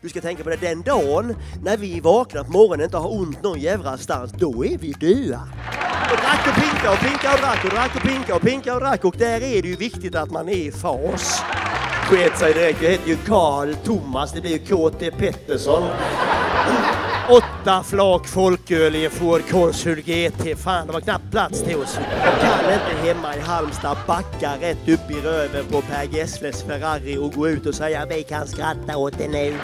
Du ska tänka på det, den dagen när vi vaknar på morgonen och inte har ont någon jävla stans, då är vi döda. Och drack och pinka och pinka och drack och drack och pinka och pinka och drack och där är det ju viktigt att man är i fas. Sket sig direkt, jag heter ju Karl Thomas, det blir ju KT Pettersson. Åtta flak folköl i en Ford GT. Fan, det var knappt plats till oss. Jag kan inte hemma i Halmstad backa rätt upp i röven på Per Gessles Ferrari och gå ut och säga vi kan skratta åt det nu.